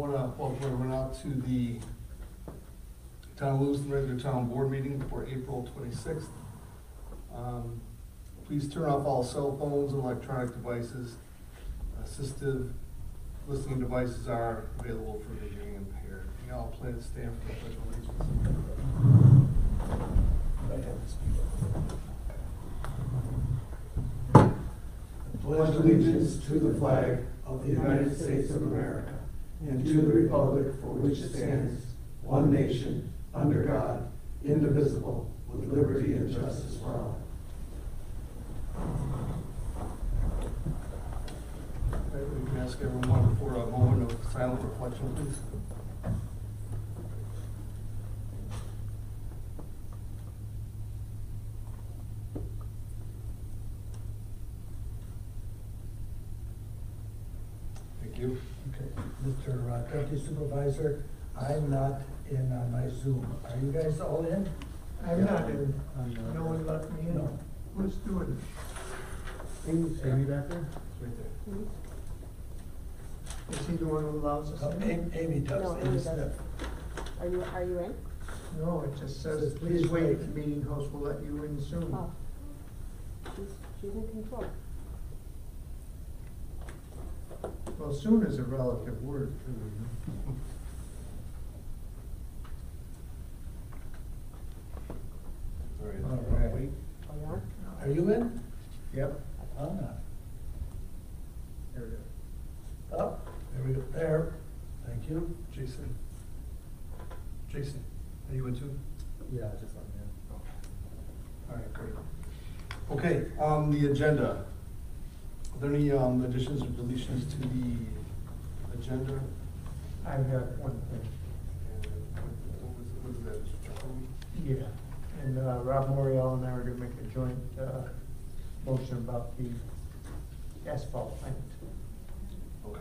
wanna, well, we're going out to the Town of Lewiston regular town board meeting for April twenty-sixth. Um, please turn off all cell phones and electronic devices. Assistive listening devices are available for the hearing impaired. We all plan to stand for the pledge of allegiance. pledge allegiance to the flag of the United States of America and to the republic for which it stands, one nation, under God, indivisible, with liberty and justice for all. We ask everyone for a moment of silent reflection, please. Thank you. Okay, Mr. uh, Deputy Supervisor, I'm not in on my Zoom. Are you guys all in? I'm not in, I'm not. no one let me in. No. Who's doing Amy's Amy back there? Right there. it? Is he the one who allows us in? Amy Amy does, No, Amy Amy does. Smith. Are you, are you in? No, it just says, Says, please please wait, wait. the meeting host will let you in soon. Oh. She's, she's in control. Well, soon is a relative word too. you know. All right. All right. Oh, you are? Are you in? Yep, I'm not. there it is. Oh, there we go, there. Thank you. Jason. Jason, are you in too? Yeah, I just let me in. All right, great. Okay, um, the agenda. Are there any, um, additions or deletions to the agenda? I have one thing. And what was, what was that, Mr. Chuckles? Yeah, and uh, Rob Morreale and I are gonna make a joint uh, motion about the asphalt plant. Okay.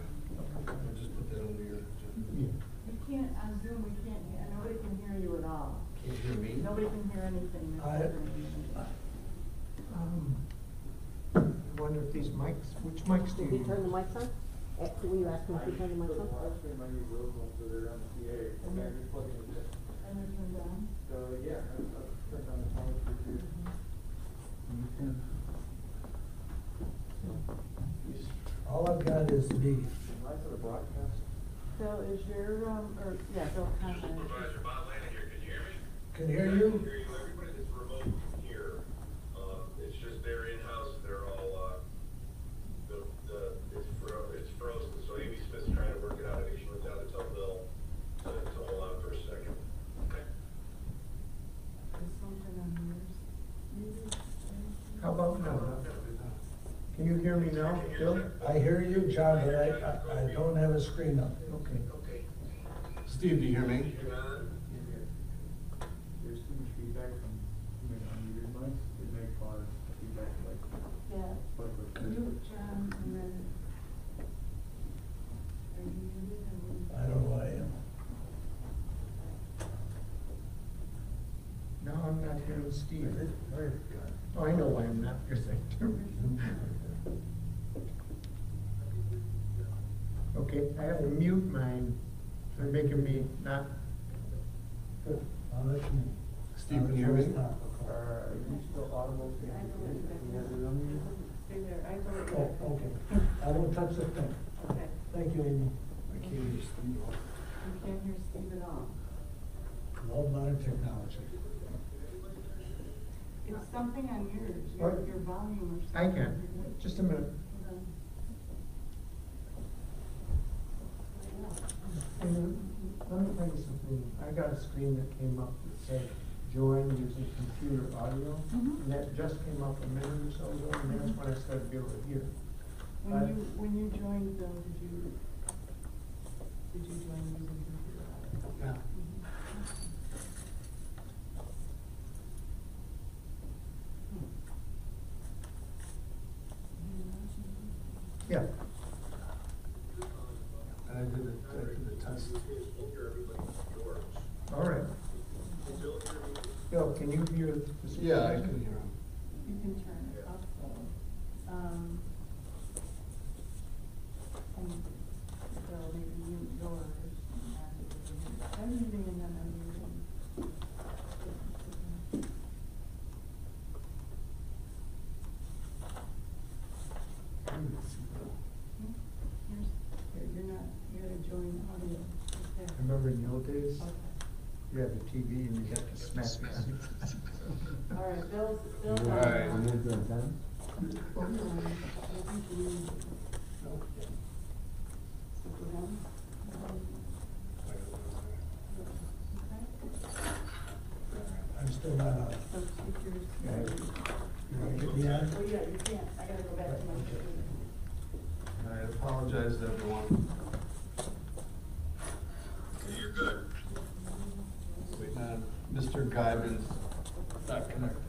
I'll just put that under your agenda. Yeah. We can't, on Zoom, we can't, hear- nobody can hear you at all. Can't hear me? Nobody can hear anything. that's I- happening. Um, I wonder if these mics, which mics do Did you? we turn the mics on? Eh, Were you asking if we turned the mics on? Actually, my new those ones that are on the PA, and they're just plugging it in. And they're turned on? So, yeah, I've, I've turned on the phone for you. You. All I've got is me. Nice little broadcast. Phil, is your, um, or, yeah, Phil Conlon. Supervisor Bob Laniger, can you hear me? Can hear I you? hear you, everybody that's remote can hear. Um, it's just they're in-house, they're all, uh, the, the, it's fro, it's frozen, so Amy Smith's trying to work it out, I think she went down to tell Bill to, to hold on for a second. Okay. Is something on yours? Maybe? How about now? Can you hear me now, Bill? I hear you, John, but I, I, I don't have a screen up. Okay. Okay. Steve, do you hear me? There's too much feedback from, you know, unmuted mics, it may cause feedback like, Yeah. like with. You, John, and then. Are you muted or? I don't know what I am. No, I'm not hearing Steve. Oh, I know why I'm not, you're saying. Okay, I have to mute mine, they're making me not, Good. Now that's me. Steve, can you hear me? Are you still audible? I you're You have it oh, on you? Stay there, I know what Oh, okay. I won't touch the thing. Okay, Thank you, Amy. I can't hear Steve. you can't hear Steve at all. Love modern technology. It's something on yours, your, What? your volume or something. I can, just a minute. Hold on. And Let me tell you something, I got a screen that came up that said, join using computer audio. Mhm. And that just came up a minute or so ago, and that's when I started to be able to hear. When you, when you joined Bill, did you, did you join using computer. Yeah, Yeah, I can hear him. You can turn it up though. Um, and so maybe yours, I'm using in You're, not, you're joining audio. Remember in the old days? You have a TV and you have to smack it. Right. I'm still not on. Yeah. You can't, I gotta go back to my. I apologize to everyone. You're good. Uh, Mr. not connected.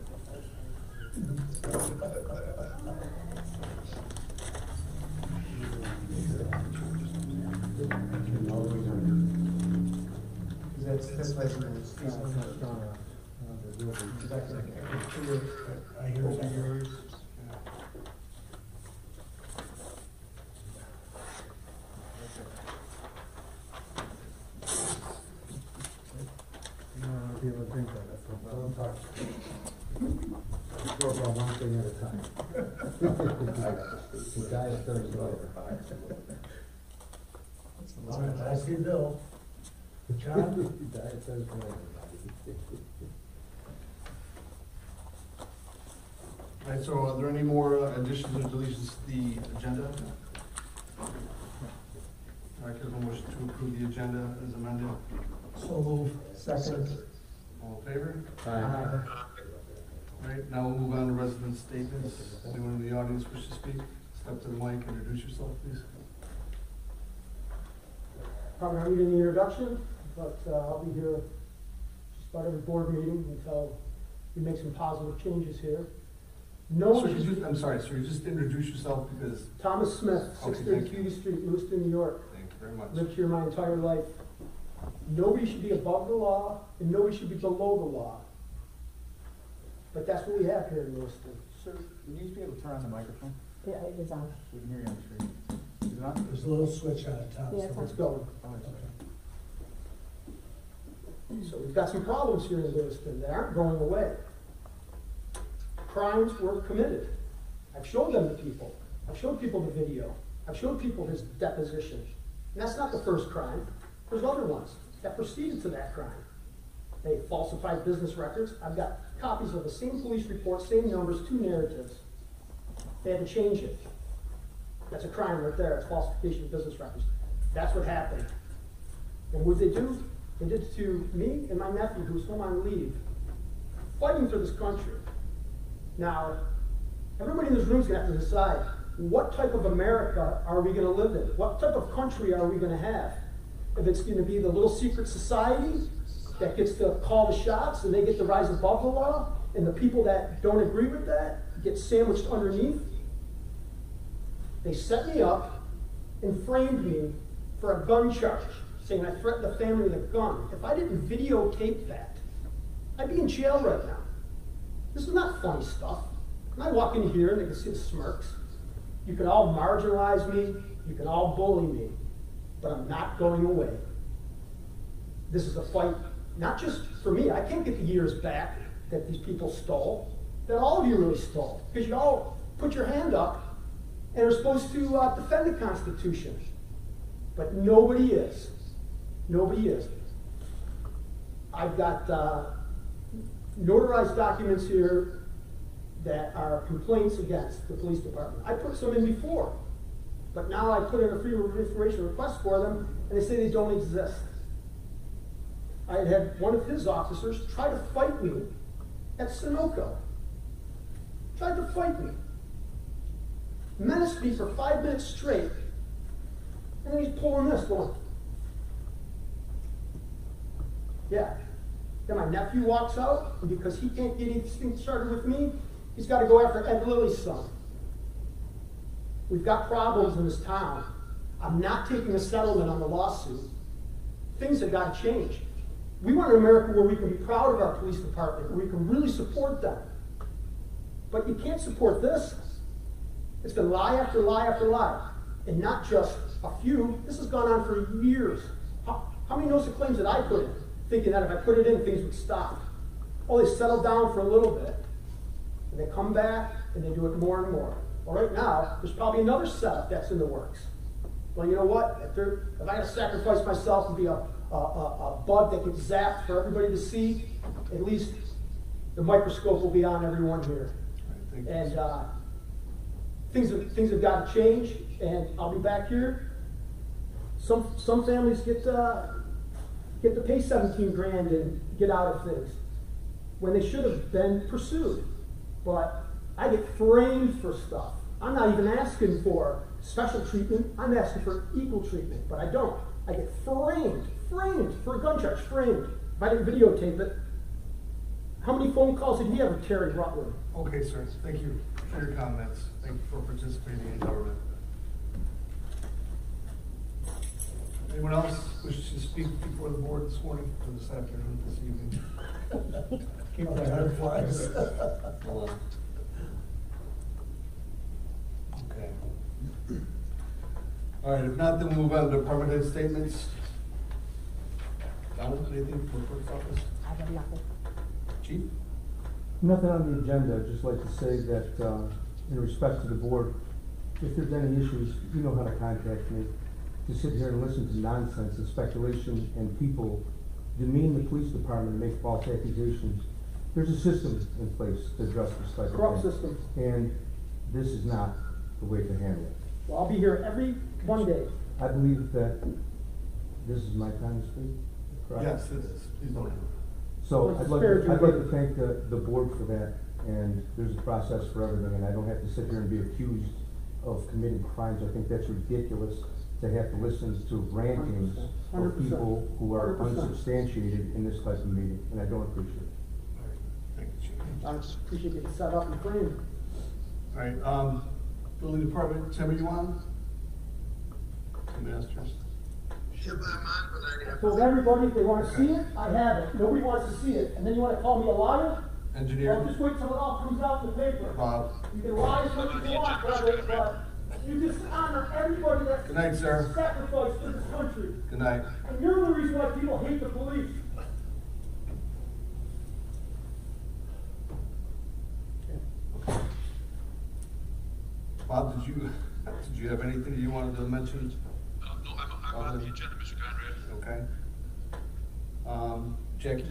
Cause that's, that's like, when it's, it's on the, on the, uh, cause I can, I can hear, I hear open something. yours. You don't wanna be able to drink that, that's the problem. Talk about one thing at a time. The guy is turning it over. All right, I see Bill. John? The guy is turning it over. All right, so are there any more uh, additions or deletions to the agenda? All right, can I have a motion to approve the agenda as amended? So move. Second. All in favor? Aye. All right, now we'll move on to resident statements. Anyone in the audience wish to speak? Step to the mic, introduce yourself, please. Probably not need any introduction, but uh, I'll be here just about every board meeting until we make some positive changes here. No So one could should, you, I'm sorry, sir, you just introduce yourself because, Thomas Smith, Okay, six thank thirty-two Street, Lewiston, New York. thank you very much. Lived here my entire life. Nobody should be above the law, and nobody should be below the law. But that's what we have here in Lewiston. Sir, would you be able to turn on the microphone? Yeah, it is on. We can hear you on the screen. Is it on? There's a little switch on the top. Yeah, so it's Let's go. Oh, it's okay. So we've got some problems here in Lewiston that aren't going away. Crimes were committed. I've showed them to people. I've showed people the video. I've showed people his deposition. And that's not the first crime. There's other ones that proceeded to that crime. They falsified business records. I've got copies of the same police report, same numbers, two narratives. They had to change it. That's a crime right there. It's falsification of business records. That's what happened. And what did they do? They did to me and my nephew, who's home on leave, fighting for this country. Now, everybody in this room is gonna have to decide, what type of America are we gonna live in? What type of country are we gonna have? If it's gonna be the little secret society that gets to call the shots and they get to rise above the law, and the people that don't agree with that get sandwiched underneath? They set me up and framed me for a gun charge, saying I threatened the family with a gun. If I didn't videotape that, I'd be in jail right now. This is not funny stuff. And I walk in here and they can see the smirks. You can all marginalize me, you can all bully me, but I'm not going away. This is a fight, not just for me. I can't get the years back that these people stole, that all of you really stole, because you all put your hand up and are supposed to uh, defend the Constitution. But nobody is. Nobody is. I've got uh, notarized documents here that are complaints against the police department. I put some in before, but now I put in a freedom of information request for them, and they say they don't exist. I had one of his officers try to fight me at Sunoco. Tried to fight me menaced me for five minutes straight. And then he's pulling this, going, yeah. Then my nephew walks out, because he can't get anything started with me, he's got to go after Ed Lilly's son. We've got problems in this town. I'm not taking a settlement on the lawsuit. Things have got to change. We want an America where we can be proud of our police department, where we can really support them. But you can't support this. It's been lie after lie after lie. And not just a few. This has gone on for years. How, how many notice claims did I put in? Thinking that if I put it in, things would stop. Oh, they settle down for a little bit. And they come back and they do it more and more. Well, right now, there's probably another setup that's in the works. Well, you know what? If if I had to sacrifice myself and be a, a, a, a bug that gets zapped for everybody to see, at least the microscope will be on everyone here. And, uh, things have, things have gotta change, and I'll be back here. Some, some families get, uh, get to pay seventeen grand and get out of things, when they should have been pursued. But I get framed for stuff. I'm not even asking for special treatment, I'm asking for equal treatment, but I don't. I get framed, framed for a gun charge, framed. If I didn't videotape it, how many phone calls did he with Terry Rutland? Okay, sir, thank you for your comments. Thank you for participating in government. Anyone else wish to speak before the board this morning, or this afternoon, this evening? Keep the time flies. Hold on. Okay. All right, if not, then we'll move on to department head statements. Donald, anything from the clerk's office? I have nothing. Chief? Nothing on the agenda, I'd just like to say that, uh, in respect to the board, if there's any issues, you know how to contact me. To sit here and listen to nonsense and speculation and people demean the police department and make false accusations. There's a system in place to address this type of thing. Corrupt system. And this is not the way to handle it. Well, I'll be here every Monday. I believe that this is my time to speak, correct? Yes, it is. Please don't. So Well, I'd like, fair to- to I'd like to thank the, the board for that, and there's a process for everything, and I don't have to sit here and be accused of committing crimes. I think that's ridiculous to have to listen to rantings Hundred of percent. people who are 100%. unsubstantiated in this type of meeting, and I don't appreciate it. Thank you, Chief. I appreciate getting set up and framed. All right, um, building department, Tim, are you on? Tim Masters? Yep, I'm on, but I I have. told everybody, if they wanna see it, I have it. Nobody wants to see it. And then you wanna call me a liar? Engineer. Well, Engineer? just wait till it all comes out in the paper. Bob? You can lie as much as you want, brother, but you just honor everybody that Good night, sir. sacrificed for this country. Good night. And you're the reason why people hate the police. Bob, did you, did you have anything you wanted to mention? Uh, no, I'm, I'm on the agenda, Mr. Conrad. Okay. Um, Jackie,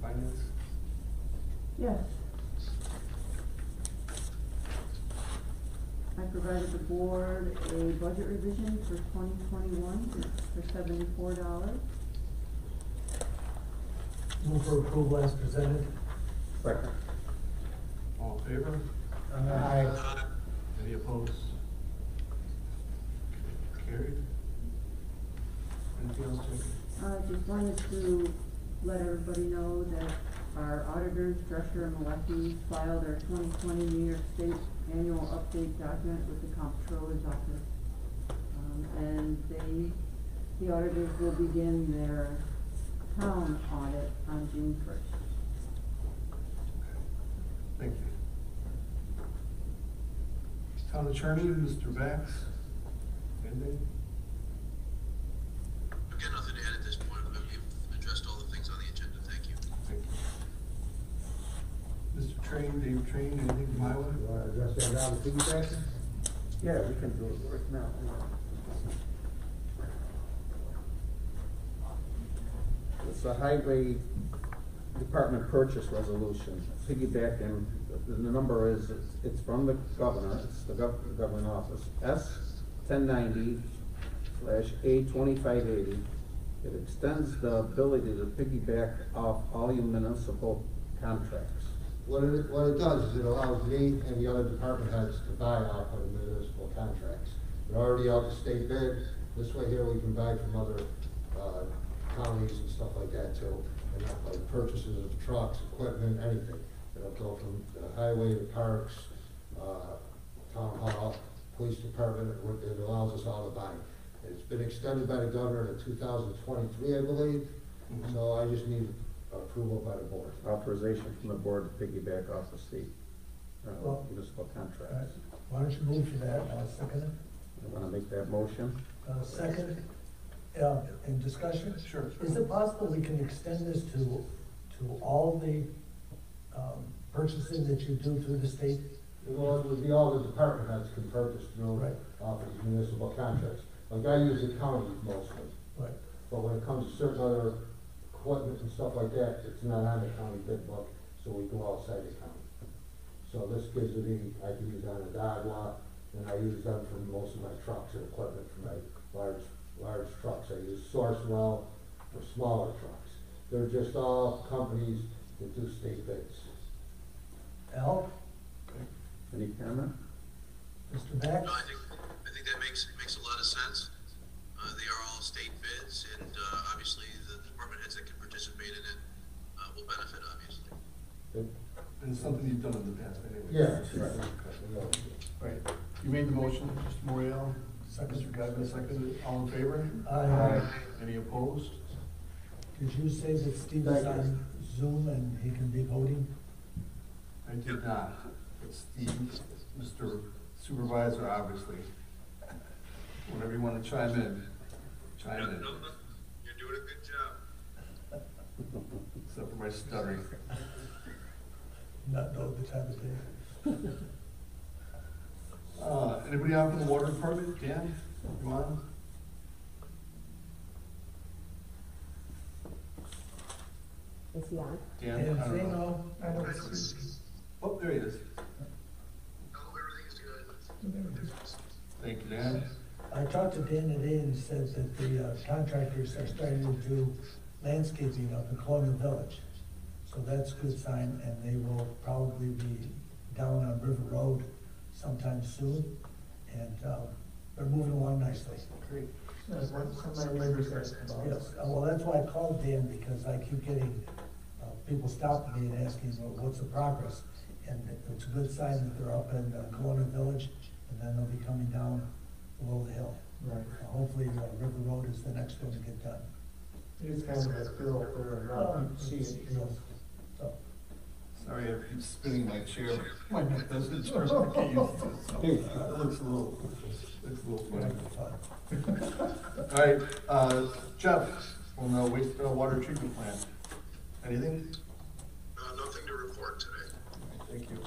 finance? Yes. I provided the board a budget revision for twenty twenty-one for seventy-four dollars. Move for approval as presented. All in favor? Aye. Any opposed? Carried. Anything else, Jackie? Uh, just wanted to let everybody know that our auditors, Drescher and Malecki, filed their twenty twenty New York State annual update document with the comptroller's office. Um, and they, the auditors will begin their town audit on June first. Thank you. Town attorney, Mr. Bax? Anything? I've got nothing to add at this point, but we've addressed all the things on the agenda, thank you. Thank you. Mr. Train, Dave Train, anything from Highway? You wanna address that now, the piggyback? Yeah, we can do it right now. It's a highway department purchase resolution, piggybacking, the, the number is, it's, it's from the governor, it's the gov- the government office, S ten ninety slash A twenty-five eighty. It extends the ability to piggyback off all your municipal contracts. What it, what it does is it allows me and the other department heads to buy off of municipal contracts. We're already out to state bid, this way here we can buy from other, uh, counties and stuff like that too. And not like purchases of trucks, equipment, anything. It'll go from the highway to parks, uh, town hall, police department, it, it allows us all to buy. It's been extended by the governor to two thousand twenty-three, I believe, so I just need approval by the board. Authorization from the board to piggyback off the state, uh, Well- municipal All right. contracts. Why don't you move for that, I'll second it. You wanna make that motion? Uh, second, uh, in discussion? Sure. Is it possible we can extend this to, to all the, um, purchasing that you do through the state? Well, it would be all the department heads can purchase through, Right. off of these municipal contracts. Like I use the county mostly, Right. but when it comes to certain other equipment and stuff like that, it's not on the county bid book, so we go outside the county. So this gives me, I can use on a dog lot, and I use them for most of my trucks and equipment for my large, large trucks. I use Sourcewell for smaller trucks. They're just all companies that do state bids. Al, Any comment? Mr. Bax? No, I think, I think that makes, makes a lot of sense. And it's something you've done in the past anyway. Yeah. Okay. Right, you made the motion, Mr. Morreale, Second. Mr. Gagnon seconded, all in favor? Aye. Any opposed? Did you say that Steve is on Zoom and he can be voting? I did not, but Steve, Mr. Supervisor, obviously. Whenever you wanna chime in, chime in, You're doing a good job. except for my stuttering. Not know the time of day. Uh, anybody out from the water department? Dan, come on. Is he on? Dan, And I don't know. I don't I don't see. see, Oh, there he is. no, everything is. Thank you, Dan. I talked to Dan today and said that the uh, contractors are starting to do landscaping up in Colonial Village. So that's a good sign, and they will probably be down on River Road sometime soon. And, uh, they're moving along nicely. Great. That's what some neighbors asked about. Yes, uh, well, that's why I called Dan, because I keep getting, uh, people stopping me and asking, well, what's the progress? And it's a good sign that they're up in uh, Colonial Village, and then they'll be coming down below the hill. Right. Uh, Hopefully, uh, River Road is the next one to get done. It is kind of a thrill for a lot of people to see it, you know. So, Sorry, I keep spinning my chair, but my neck doesn't turn, I can't use so it looks a little, looks a little funny. All right, uh, Jeff, on the waste, uh, water treatment plant. Anything? Uh, nothing to report today. Thank you.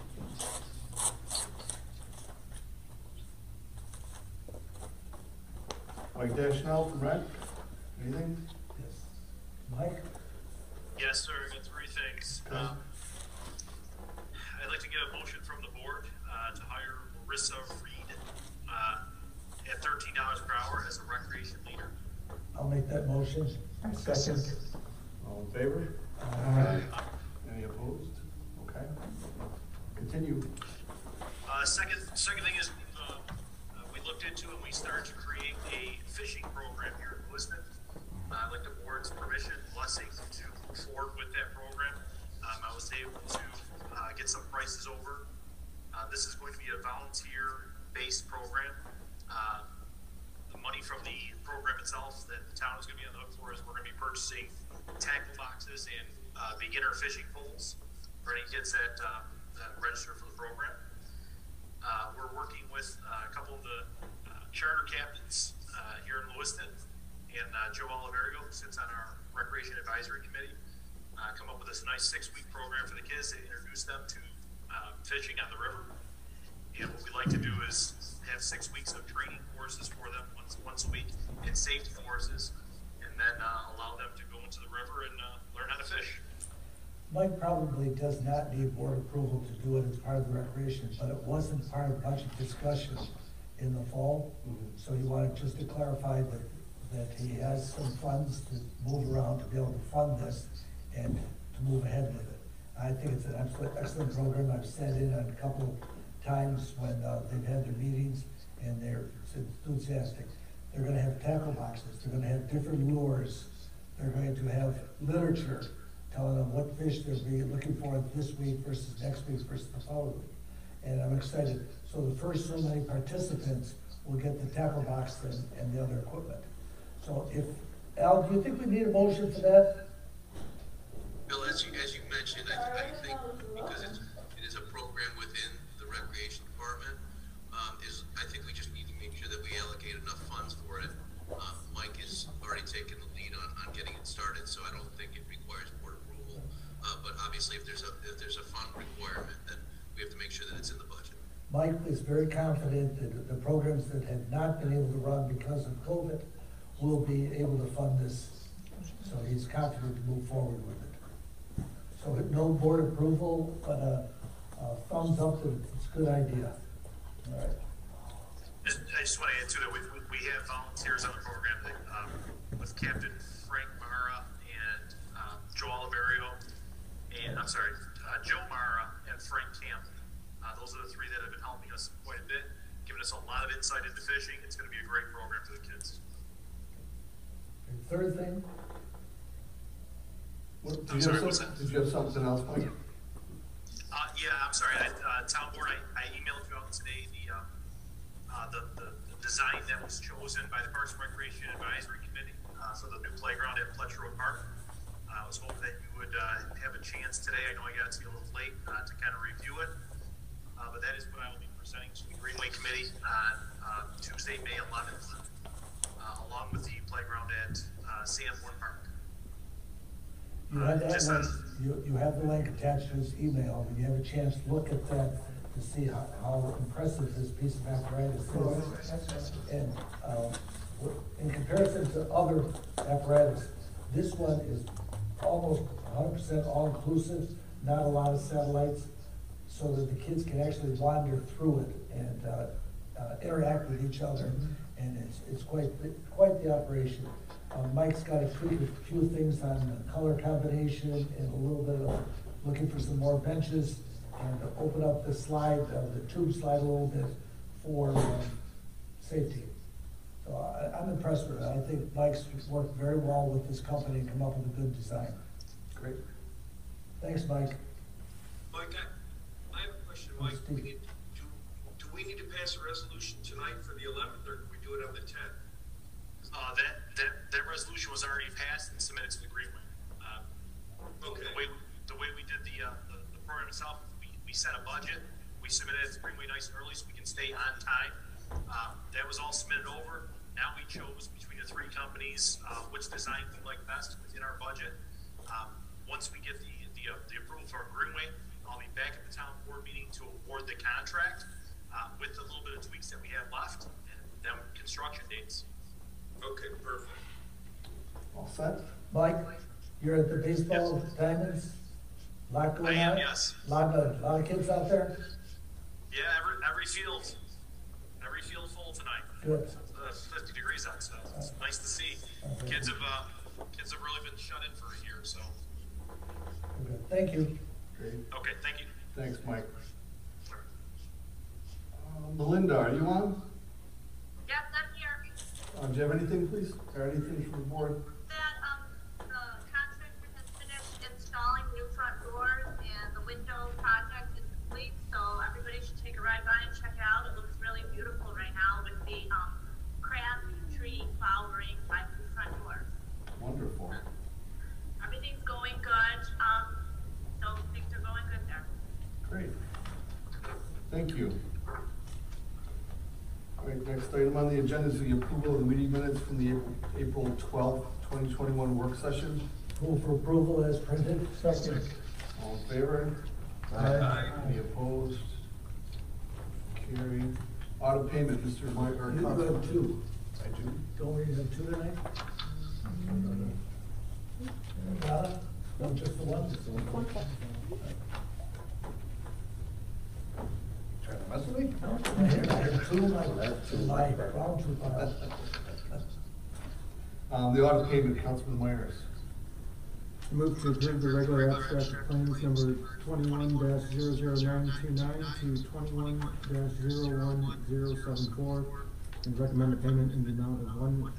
Mike Dashnell from Rec, anything? Yes. Mike? Yes, sir, I got three things. Okay. Um, I'd like to get a motion from the board, uh, to hire Marissa Reed, uh, at thirteen dollars per hour as a recreation leader. I'll make that motion. Second. All in favor? Uh, Any opposed? Okay. Continue. Uh, second, second thing is, uh, uh, we looked into and we started to create a fishing program here in Lewiston. Uh, I'd like the board's permission, blessing to move forward with that program. Um, I was able to, uh, get some prices over. Uh, this is going to be a volunteer-based program. Uh, the money from the program itself that the town is gonna be on the hook for is we're gonna be purchasing tackle boxes and, uh, beginner fishing poles for any kids that, uh, that register for the program. Uh, we're working with uh, a couple of the charter captains here in Lewiston, and Joe Oliverio, who sits on our Recreation Advisory Committee, uh, come up with this nice six-week program for the kids to introduce them to uh, fishing on the river. And what we like to do is have six weeks of training courses for them once once a week, and safety courses, and then uh, allow them to go into the river and uh, learn how to fish. Mike probably does not need board approval to do it as part of the recreation, but it wasn't part of budget discussion in the fall. So he wanted just to clarify that, that he has some funds to move around to be able to fund this and to move ahead with it. I think it's an excellent, program. I've sat in on a couple times when, uh, they've had their meetings and they're enthusiastic. They're gonna have tackle boxes, they're gonna have different lures, they're going to have literature telling them what fish they'll be looking for this week versus next week versus the following week. And I'm excited. So the first so many participants will get the tackle box and, and the other equipment. So if, Al, do you think we need a motion for that? As you, as you mentioned, I, I think because it's, it is a program within the recreation department, um, is, I think we just need to make sure that we allocate enough funds for it. Uh, Mike has already taken the lead on, on getting it started, so I don't think it requires board approval. Uh, but obviously, if there's a, if there's a fund requirement, then we have to make sure that it's in the budget. Mike is very confident that the programs that have not been able to run because of COVID will be able to fund this. So he's confident to move forward with it. So with no board approval, but a, a thumbs up that it's a good idea. All right. Just- I just want to add to that, we, we- we have volunteers on the program that, um, with Captain Frank Mara and, um, Joe Oliverio, and, I'm sorry, uh, Joe Mara and Frank Camp. Uh, those are the three that have been helping us quite a bit, giving us a lot of insight into fishing. It's gonna be a great program for the kids. And third thing, What- Did I'm you sorry, have what's some- that? Did you have something else, Mike? Uh, yeah, I'm sorry, I, uh, town board, I, I emailed you out today the, uh, uh, the, the, the design that was chosen by the Parks and Recreation Advisory Committee, uh, for the new playground at Fletcher Road Park. Uh, I was hoping that you would, uh, have a chance today, I know I got to you a little late, uh, to kind of review it. Uh, but that is what I will be presenting to the Greenway Committee on, uh, Tuesday, May eleventh, uh, along with the playground at, uh, Sanborn Park. You have that Just link, you, you have the link attached to his email, when you have a chance, to look at that to see how, how impressive this piece of apparatus is. And, um, in comparison to other apparatus, this one is almost hundred percent all-inclusive, not a lot of satellites, so that the kids can actually wander through it and, uh, uh, interact with each other, and it's, it's quite, quite the operation. Um, Mike's got a few, a few things on the color combination and a little bit of looking for some more benches and to open up the slide, uh, the tube slide a little bit for um, safety. So I, I'm impressed with it. I think Mike's worked very well with this company and come up with a good design. Great. Thanks, Mike. Mike, I, I have a question, Mike. We need, do, do we need to pass a resolution tonight for the 11th? That, resolution was already passed and submitted to the Greenway. Uh, Okay. The way, the way we did the, uh, the, the program itself, we, we set a budget, we submitted it to Greenway nice and early so we can stay on time. Uh, that was all submitted over, now we chose between the three companies, uh, which design we like best within our budget. Um, once we get the, the, uh, the approval for Greenway, I'll be back at the town board meeting to award the contract, uh, with the little bit of tweaks that we have left, and then construction dates. Okay, perfect. All set? Mike, you're at the baseball diamonds? Lot going on? I am, yes. Lot of, lot of kids out there? Yeah, every, every field, every field full tonight. Good. Uh, fifty degrees outside, it's nice to see. Okay. Kids have, uh, kids have really been shut in for a year, so, Okay, Thank you. Great. okay, thank you. Thanks, Mike. Um, Belinda, are you on? Yes, I'm here. Uh, do you have anything, please? Or anything from the board? Flowering by the front doors. Wonderful. Everything's going good, um, so things are going good there. Great. Thank you. All right, next item on the agenda is the approval of the meeting minutes from the April- April twelfth, twenty twenty-one work session. Move for approval as printed. Second. All in favor? Aye. Any opposed? Carried. Auto payment, Mr. Mike, or. You have two. I do. Don't we have two tonight? Donna? No, just the one? One second. Trying to mess with me? No, I hear, I hear two, my, my ground truth. Um, the auto payment, Councilman Myers. Move to approve the regular abstract of claims number twenty-one 929 to twenty-one 17074 and recommend a payment in the amount of one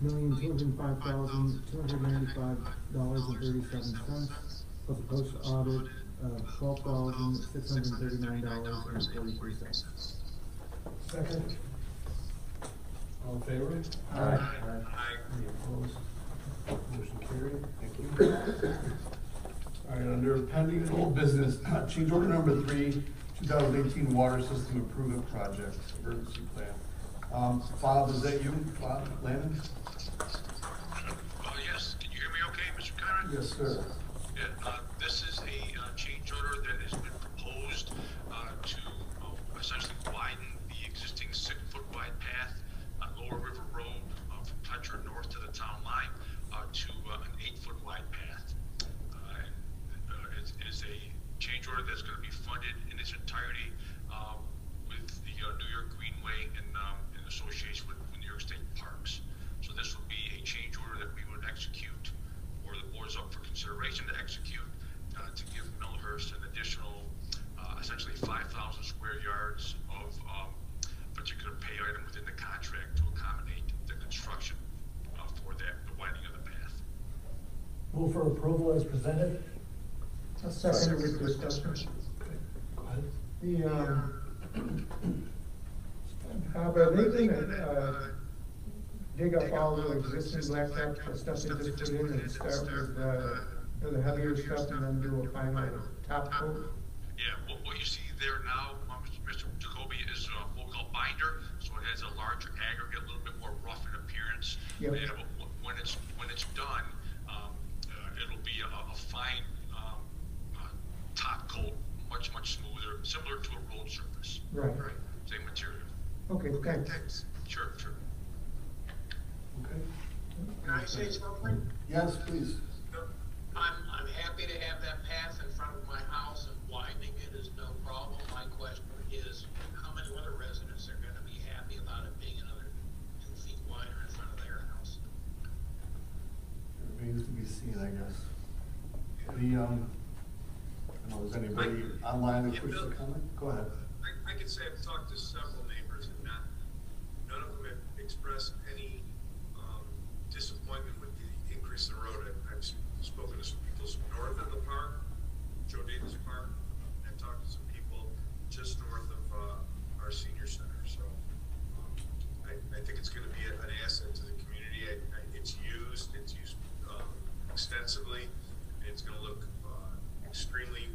million, two hundred and five thousand, two hundred ninety-five dollars and thirty-seven cents, plus a post audit of twelve thousand, six hundred and thirty-nine dollars and forty-three cents. Second. All in favor? Aye. Any opposed? Motion carried, thank you. All right, under pending and old business, uh, change order number three, two thousand eighteen water system improvement project, emergency plan. Um, Bob, is that you, Bob Landon? Uh, yes, can you hear me okay, Mr. Conrad? Yes, sir. Yeah, uh, this is a, uh, change order that has been proposed, uh, to, uh, essentially Move for approval as presented? A second with discussion. Go ahead. The, um, Bob, are they gonna, uh, dig up all the existing blacktop, the stuff they just put in and start with, uh, the heavier stuff and then do a final top coat? Yeah, what, what you see there now, um, Mr. Jacoby, is uh, what we call binder, so it has a larger aggregate, a little bit more rough in appearance. Yep. And w- when it's, when it's done, um, uh, it'll be a, a fine, um, uh, top coat, much, much smoother, similar to a road surface. Right. Same material. Okay, Okay, thanks. Sure, sure. Okay. Can I say something? Yes, please. I'm, I'm happy to have that path in front of my house and widening it is no problem. My question is, how many other residents are gonna be happy about it being another two feet wider in front of their house? It remains to be seen, I guess. The, um, I don't know, is anybody online that wishes to comment? Go ahead. I, I could say I've talked to several neighbors and not, none of them have expressed any, um, disappointment with the increase in the road. I've, I've spoken to some people north of the park, Joe Davis Park, and talked to some people just north of, uh, our senior center, so, um, I, I think it's gonna be an asset to the community. I, I, it's used, it's used, um, extensively, it's gonna look, uh, extremely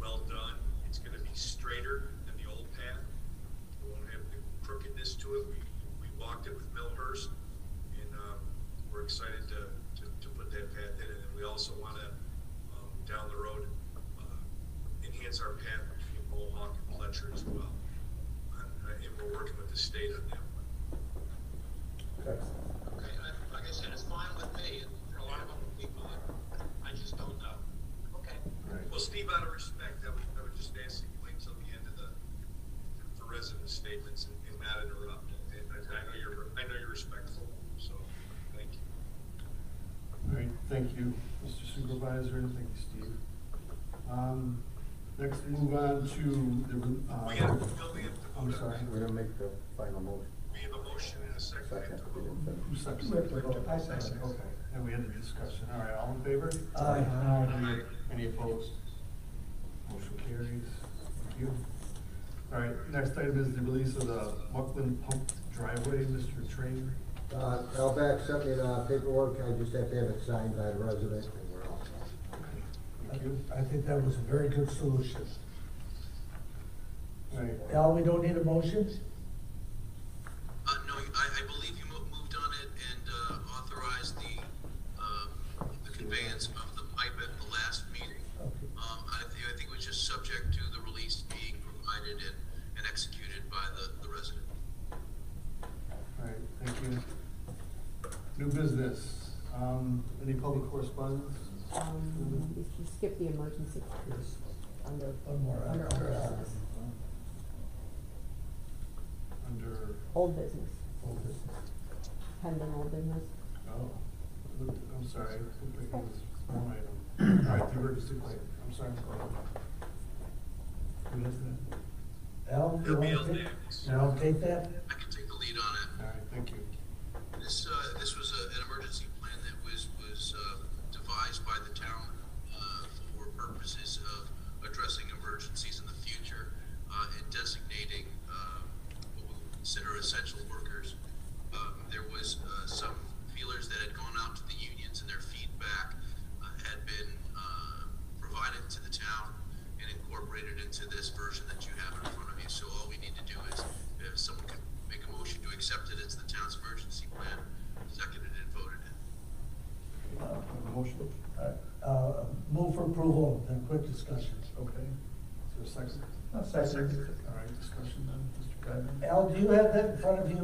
well done. It's gonna be straighter than the old path. It won't have the crookedness to it. We, we walked it with Millhurst, and, um, we're excited to, to, to put that path in. And then we also wanna, um, down the road, uh, enhance our path between Mohawk and Fletcher as well. And, uh, and we're working with the state on that one. Okay, I- like I said, it's fine with me, and for a lot of other people, I, I just don't know. Okay. Right. Well, Steve, out of respect, I would, I would just ask that you wait till the end of the, the resident statements and, and not interrupt. And I, I know you're, I know you're respectful, so, thank you. All right, thank you, Mr. Supervisor, and thank you, Steve. Um, next, move on to the, uh. We have, Bill, we have to I'm vote sorry. that. We're gonna make the final motion. We have a motion and a second. We have to vote. Who seconded? We have to vote. I second. Okay, and we had the discussion, all right, all in favor? Aye. Any- Any opposed? Motion carries, thank you. All right, next item is the release of the Muckland Pump Driveway, Mr. Train. Uh, Outback sent me the paperwork, I just have to have it signed by the resident, and we're all set. Thank you. I think that was a very good solution. All right, Al, we don't need a motion? Uh, no, I, I believe you mo- moved on it and, uh, authorized the, um, the conveyance of the pipe at the last meeting. Okay. Um, I think, I think it was just subject to the release being provided and, and executed by the, the resident. all right, thank you. New business, um, any public correspondence? Um, you skip the emergency under, One more. under old business, Under, old business, Old business. pending old business. oh, look, I'm sorry, I think it was one item. All right, the emergency claim, I'm sorry. Who has that? Al, you He'll be wanna take, next. you take that? I can take the lead on it. All right, thank you. This, uh, this was A. All right, discussion then, Mr. Gardner. Al, do you have that in front of you?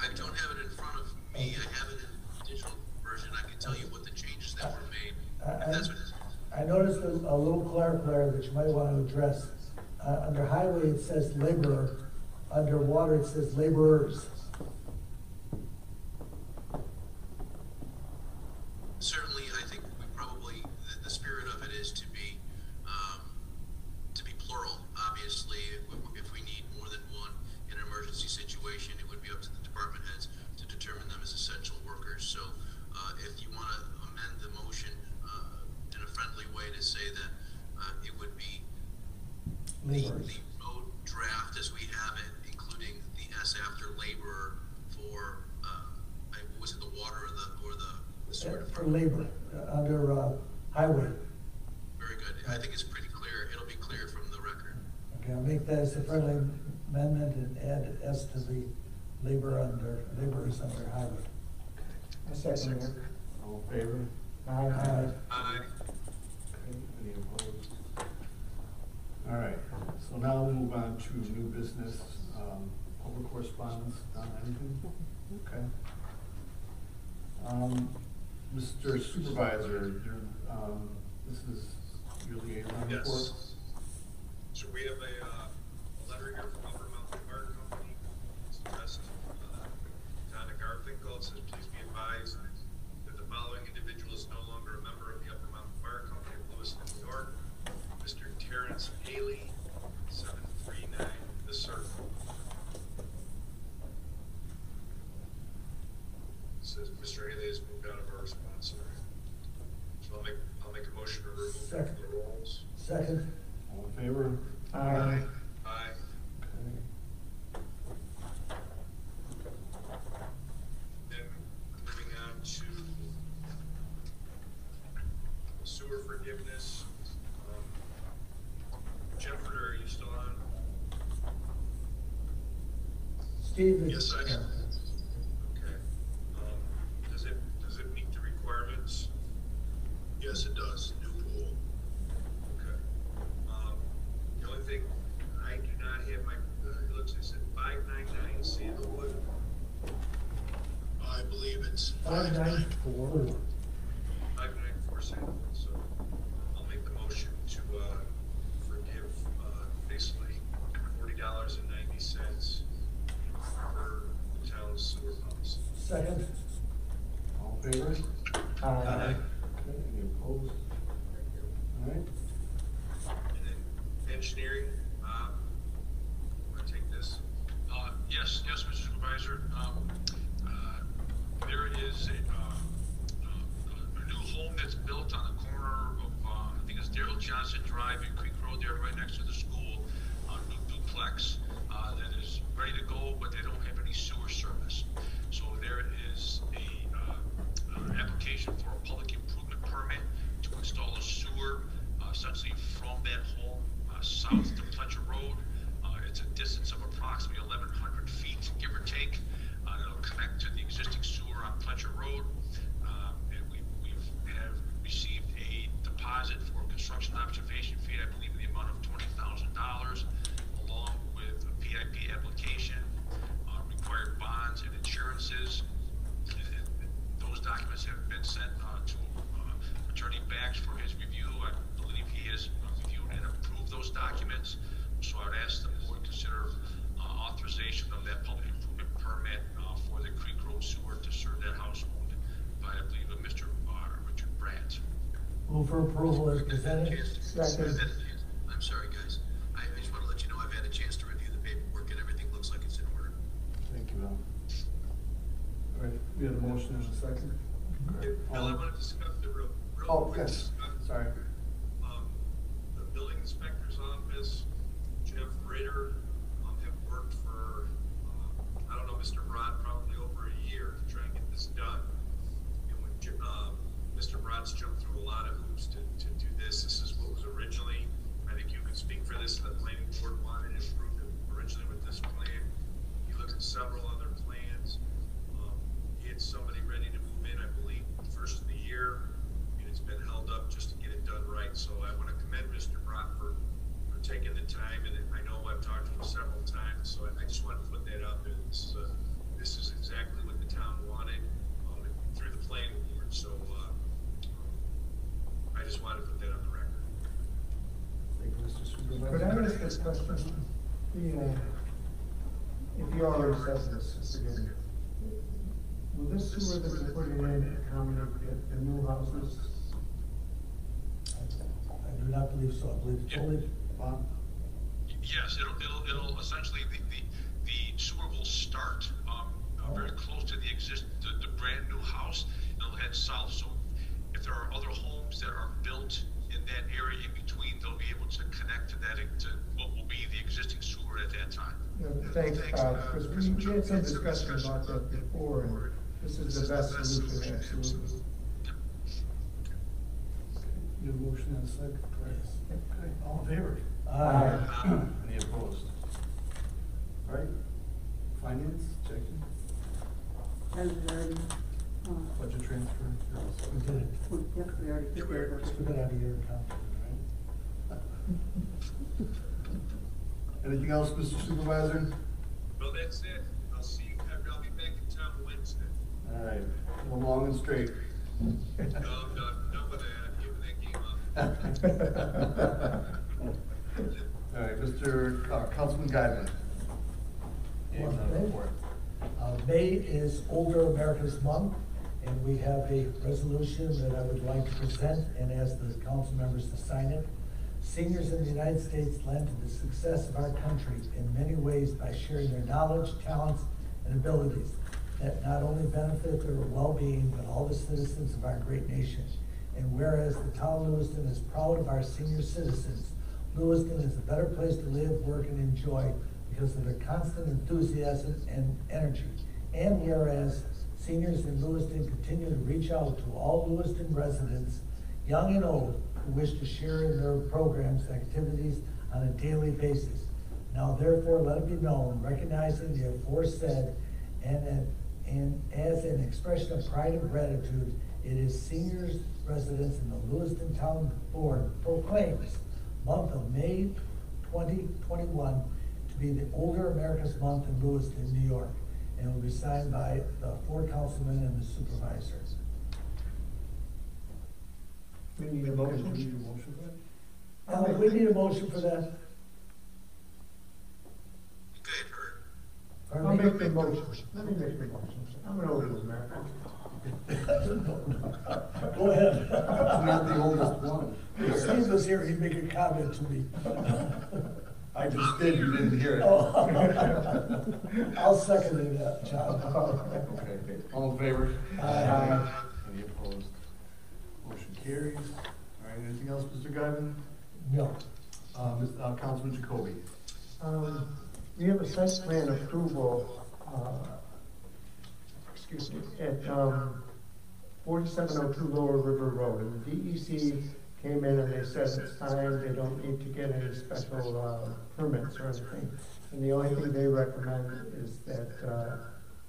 I don't have it in front of me, I have it in digital version, I can tell you what the changes that were made, I- if that's what it is. I noticed a, a little clerical error that you might want to address. Uh, under highway, it says laborer, under water, it says laborers. Business Center Highway. I second that. All in favor? Aye. Aye. Any opposed? All right, so now we move on to new business, um, public correspondence, Don, anything? Okay. Um, Mr. Supervisor, you're, um, this is your liaison report? Yes. David. Yes, I am. Move for approval as presented. Second. I'm sorry, guys. I just want to let you know I've had a chance to review the paperwork and everything looks like it's in order. Thank you, Al. All right, we have a motion and a second. Bill, I want to discuss the real, real Oh, quick. yes, discuss- sorry. um, The building inspector's office, Jeff Ritter The, uh, if you already said this. Will this sewer that they're putting in accommodate the new houses? I do not believe so. I believe it's only thanks, Bob, because we, we had some discussion about that before, and this is the best solution, absolutely. You have a motion and a second? Okay, all in favor? Aye. Any opposed? All right, finance, checking, As already, uh, budget transfer, you're all set. We did it. we, yep, we already took care of it. Took it out of your account, Anything else, Mr. Supervisor? Well, that's it. I'll see you, I'll be back in town Wednesday. All right, go long and straight. No, I'm done, done with that, giving that game up. All right, Mr. uh, Councilman Guyman. Yeah, One none thing. report. Uh, May is Older America's Month, and we have a resolution that I would like to present and ask the council members to sign it. Seniors in the United States lend to the success of our country in many ways by sharing their knowledge, talents, and abilities that not only benefit their well-being, but all the citizens of our great nation. And whereas the town of Lewiston is proud of our senior citizens, Lewiston is a better place to live, work, and enjoy because of their constant enthusiasm and energy. And whereas seniors in Lewiston continue to reach out to all Lewiston residents, young and old, who wish to share in their programs and activities on a daily basis. Now therefore, let it be known, recognizing the aforesaid and, and as an expression of pride and gratitude, it is seniors residents in the Lewiston Town Board proclaims month of May twenty twenty-one to be the Older America's Month in Lewiston, New York. And will be signed by the four councilmen and the supervisors. We need a We motion. need a motion for that? Now, we need a motion for that. Go ahead, Herb. Pardon I'll make the motion, let me make the motion, I'm an old American. Go ahead. I'm not the oldest one. If Steve was here, he'd make a comment to me. I just did, you didn't hear it. Oh. I'll second that, uh, John. Okay, all in favor? Aye. Any opposed? Motion carries. All right, anything else, Mr. Guyman? No. Uh, Ms., uh, Councilman Jacoby. Um, we have a site plan approval, uh, excuse me, at, um, forty-seven oh two Lower River Road, and the DEC came in and they said it's fine, they don't need to get any special, uh, permits or anything. And the only thing they recommend is that, uh,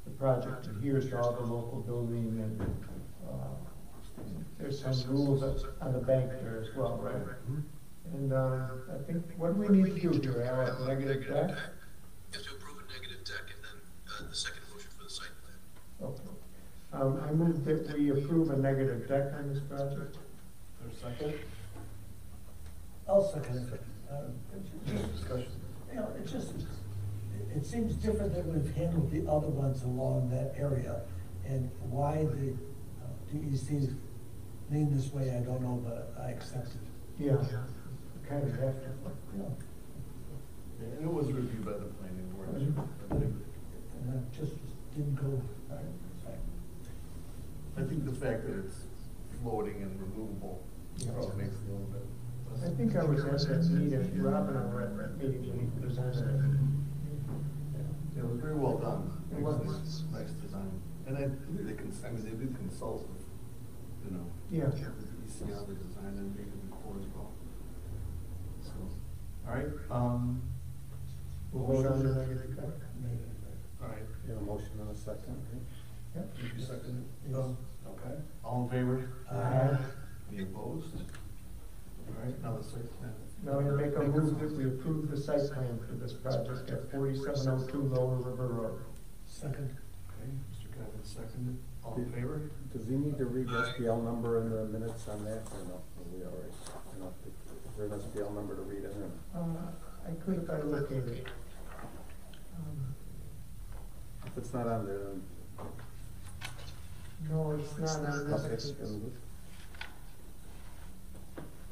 the project adheres to all the local building and, uh, there's some rules on the bank there as well, right? And, uh, I think, what do we need to do here, Al, a negative dec? You have to approve a negative dec and then, uh, the second motion for the site plan. Okay. Um, I move that we approve a negative dec on this project. Is there a second? I'll second it. Uh, Any discussion? You know, it just, it- it seems different than we've handled the other ones along that area. And why the uh, DEC lean this way, I don't know, but I accept it. Yeah, kind of have to. Yeah, And it was reviewed by the planning board. It, and that just didn't go, all right. I think the fact that it's floating and removable probably makes it a little bit. I think I was at that meeting, Robin, and were at that meeting when he presented it. Yeah, It was very well done. It was. Nice- Nice design. And I, they can, I mean, they did consult with, you know. Yeah. with the EC on the design and maybe the core as well. So, all right, um. We'll vote on the negative. All right, You have a motion and a second, Yep. you second it? Yes. Okay, all in favor? Aye. Any opposed? All right, now the site plan. Now I make a move that we approve the site plan for this project at forty-seven oh two Lower River Road. Second. Okay, Mr. Kevin seconded, all in favor? Does he need to read the SPL number in the minutes on that, or no? Are we all right? I don't Is there an SPL number to read in there? Uh, I could if I located it. Um, If it's not on there, then. No, it's not on Okay, this. then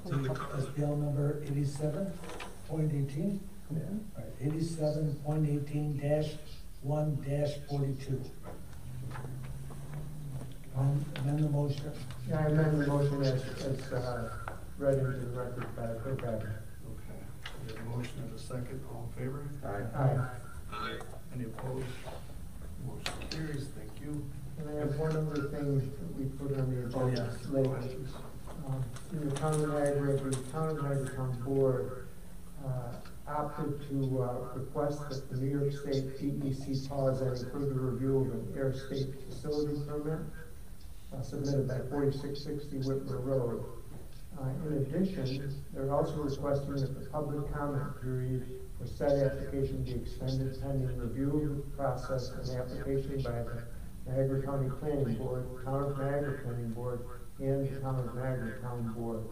SPL number eighty-seven point eighteen? Yeah. All right, eighty-seven point eighteen dash one dash forty-two. Um, amend the motion. Yeah, I amend the motion as, as, uh, read into the record by Clerk Guyman. Okay, we have a motion and a second, all in favor? Aye. Aye. Aye. Aye. Any opposed? Motion carries, thank you. And I have one other thing that we put on the Oh, agenda yes. lately. Um, In the town of Niagara, the town of Niagara Town Board uh, opted to uh, request that the New York State DEC pause any further review of an air state facility permit uh, submitted by forty-six sixty Witmer Road. Uh, In addition, they're also requesting that the public comment period for said application be extended pending review process and application by the Niagara County Planning Board, Town of Niagara Planning Board, and the Town of Niagara Town Board.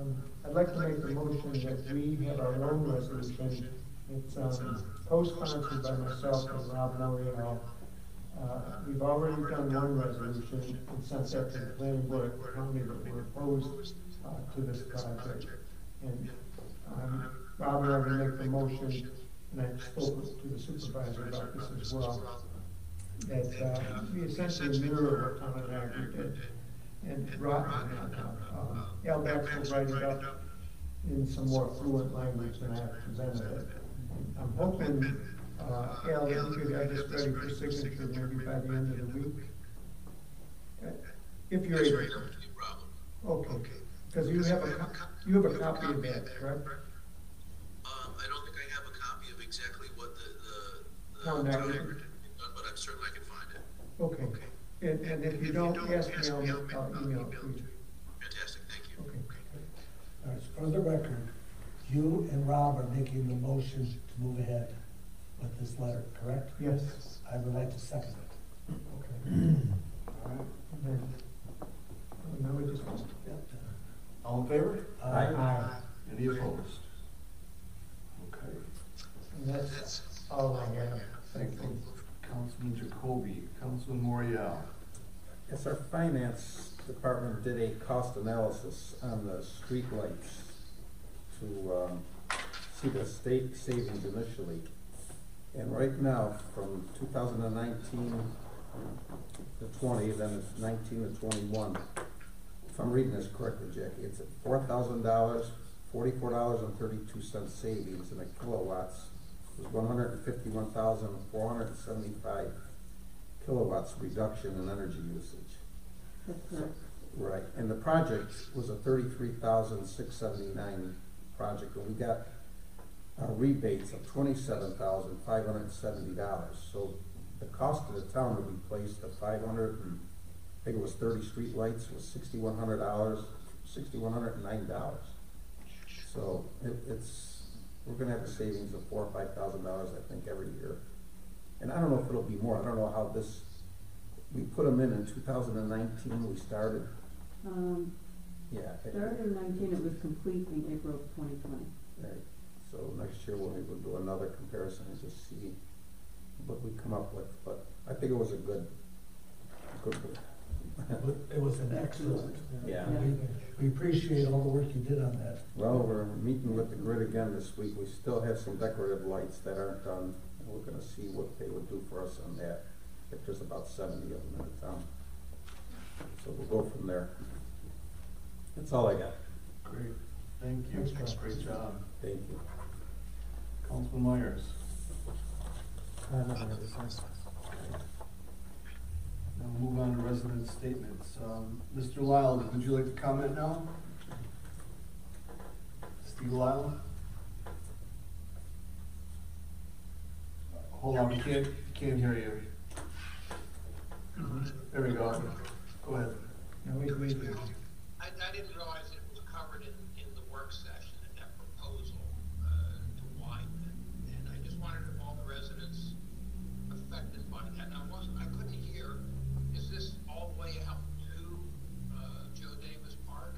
Um, I'd like to make the motion that we have our own resolution. It's, um, co-sponsored by myself and Rob Morreale. Uh, we've already done one resolution and sent that to the planning board the county that we're opposed, uh, to this project. And, um, Rob and I will make the motion, and I spoke to the supervisor about this as well, that, uh, we essentially mirror what Town of Niagara did. And Rob, uh, um, will write it up in some more fluent language than I have presented it. I'm hoping, uh, Al, that we could have this ready for signature maybe by the end of the week. Uh, If you're That's able right, to. that would be a problem. Okay, because you have a, co- you have a copy of that, correct? Um, I don't think I have a copy of exactly what the, the, the Town town Niagara. Niagara did, but I'm certain I can find it. Okay, and, and if you don't ask me, I'll, I'll email it to you. Fantastic, thank you. Okay. All right, so for the record, you and Rob are making the motion to move ahead with this letter, correct? Yes. I would like to second it. Okay. All right. And then, oh, now we just. All in favor? Aye. Any opposed? Okay. And that's all I have. Thank you. Councilman Jacoby, Councilman Morreale. Yes, our finance department did a cost analysis on the streetlights to, um, see the state savings initially. And right now, from two thousand and nineteen to twenty, then it's nineteen to twenty-one. If I'm reading this correctly, Jackie, it's at four thousand dollars, forty-four dollars and thirty-two cents savings in the kilowatts. It was one hundred and fifty-one thousand, four hundred and seventy-five kilowatts reduction in energy usage. Correct. Right, and the project was a thirty-three thousand six seventy-nine project, and we got rebates of twenty-seven thousand five hundred and seventy dollars. So the cost of the town to replace the five hundred and, I think it was thirty streetlights, was sixty-one hundred dollars, sixty-one hundred and nine dollars. So it, it's, we're gonna have a savings of four or five thousand dollars, I think, every year. And I don't know if it'll be more, I don't know how this, we put them in in two thousand and nineteen, we started, Um, yeah. it- started in nineteen, it was complete in April of twenty twenty. Right, so next year we'll, we'll do another comparison and just see what we come up with, but I think it was a good, good. It was an excellent. Yeah. We- We appreciate all the work you did on that. Well, we're meeting with the grid again this week, we still have some decorative lights that aren't done, and we're gonna see what they would do for us on that. If there's about seventy of them in the town. So we'll go from there. That's all I got. Great, thank you. Thanks, Rob. Great job. Thank you. Councilman Myers. Now move on to resident statements. Um, Mr. Lyle, would you like to comment now? Steve Lyle? Hold on, we can't, can't hear you. There we go. Go ahead. No, we, we, I, I didn't realize it was covered in, in the work session, in that proposal, uh, to widen it. And I just wondered if all the residents affected by that, and I wasn't, I couldn't hear, is this all the way out to, uh, Joe Davis Park?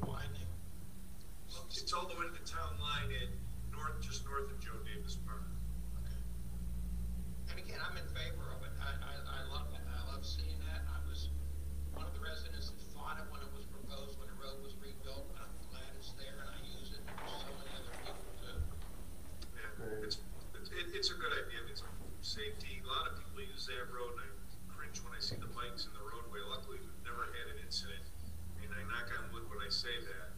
The widening? It's all the way to the town line in north, just north of Joe Davis Park. And again, I'm in favor of it. I, I, I love it. I love seeing that. I was one of the residents that fought it when it was proposed, when the road was rebuilt. I'm glad it's there and I use it. So many other people do. Yeah, it's, it's, it- it's a good idea, it's safety, a lot of people use that road, and I cringe when I see the bikes in the roadway, luckily, we've never had an incident. I mean, I knock on wood when I say that,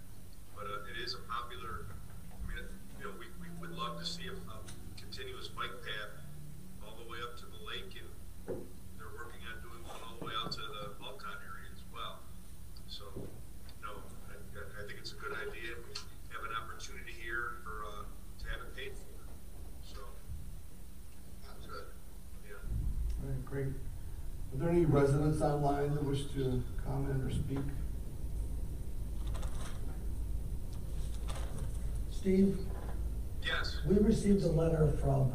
but, uh, it is a popular, I mean, you know, we, we would love to see a, a continuous bike path all the way up to the lake, and they're working on doing one all the way out to the Alcon area as well. So, no, I, I think it's a good idea. We have an opportunity here for, uh, to have it paid for. So, that's good, yeah. All right, great. Are there any online that wish to comment or speak? Steve, Yes. we received a letter from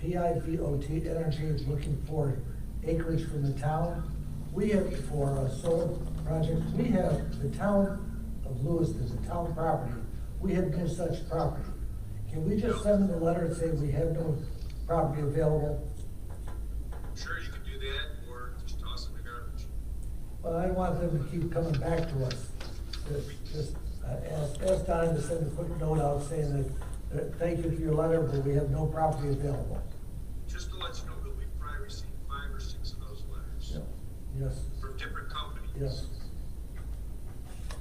PIVOT Energy looking for acreage from the town. We have, for a solar project, we have, the town of Lewiston is a town property. We have no such property. Can we just send them a letter and say we have no property available? Well, I want them to keep coming back to us. Just- Just, uh, ask, ask Don to send a quick note out saying that, uh, thank you for your letter, but we have no property available. Just to let you know, Bill, we've probably received five or six of those letters Yes, from different companies. yes.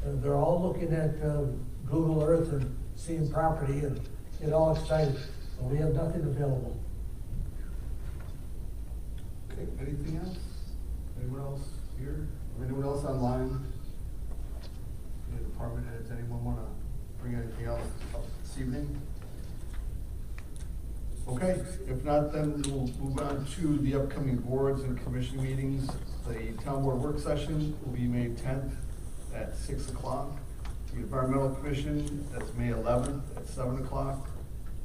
And they're all looking at, uh, Google Earth and seeing property and get all excited, but we have nothing available. Okay, anything else? Anyone else here? Anyone else online? Any department heads, anyone wanna bring anything else up this evening? Okay, if not, then we'll move on to the upcoming boards and commission meetings. The town board work session will be May tenth at six o'clock. The environmental commission, that's May eleventh at seven o'clock.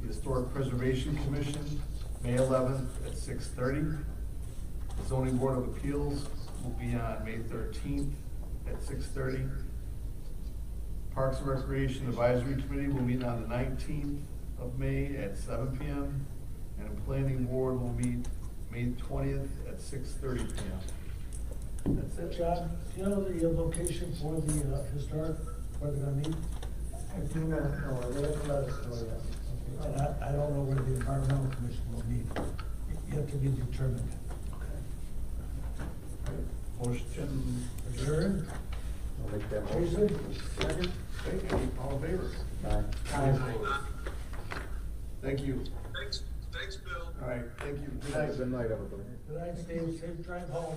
The historic preservation commission, May eleventh at six thirty. The zoning board of appeals will be on May thirteenth at six thirty. Parks and Recreation Advisory Committee will meet on the nineteenth of May at seven P M. And the Planning Board will meet May twentieth at six thirty P M. That's it. John, do you know the uh, location for the uh, historic, where they're gonna meet? I do not know, they haven't let us know yet. And I, I don't know where the environmental commission will meet, yet to be determined. Motion Adjourn? I'll make that motion. second? Okay, any, all in favor? Aye. Thank you. Thanks, thanks, Bill. All right, thank you. Good night. Good night, everybody. Good night, Steve, safe drive home.